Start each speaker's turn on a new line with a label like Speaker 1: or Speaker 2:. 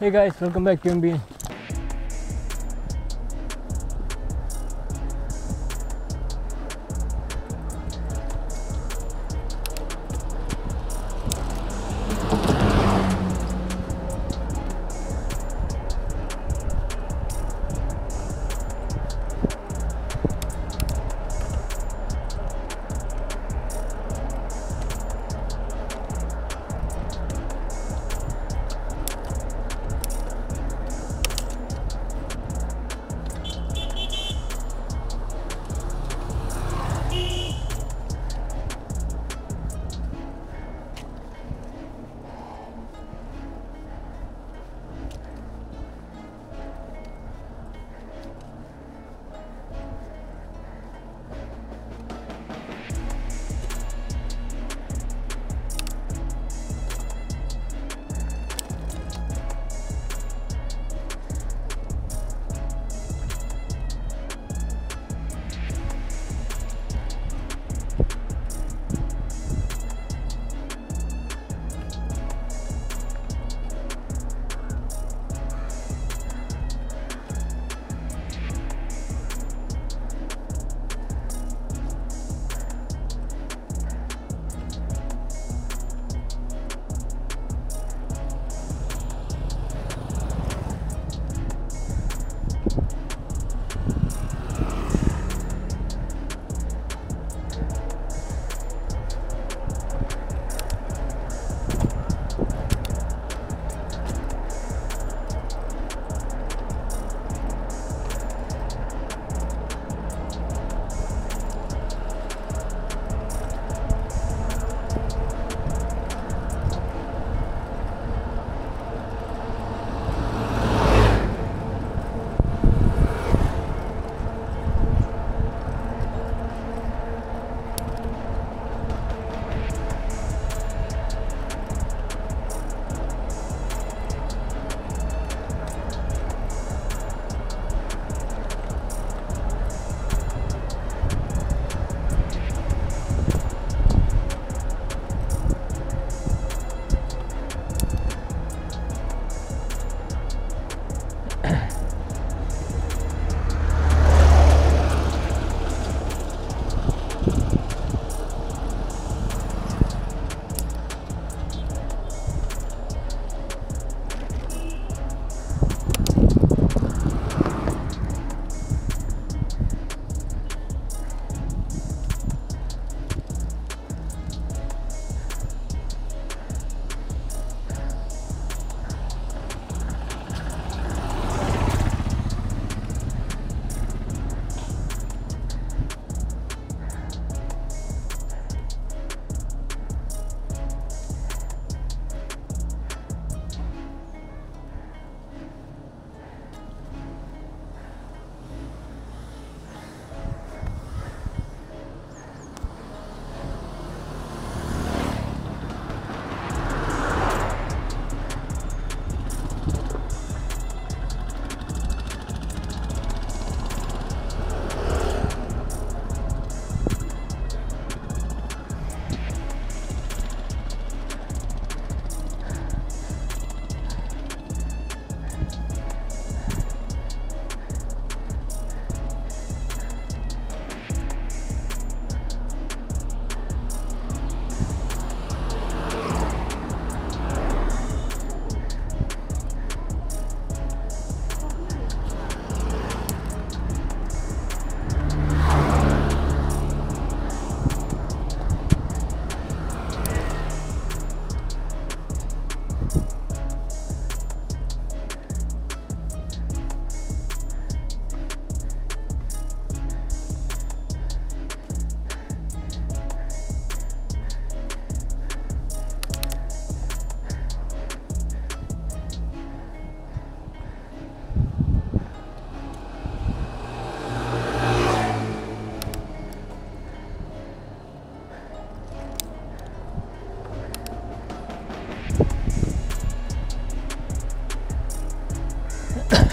Speaker 1: Hey guys, welcome back to MB.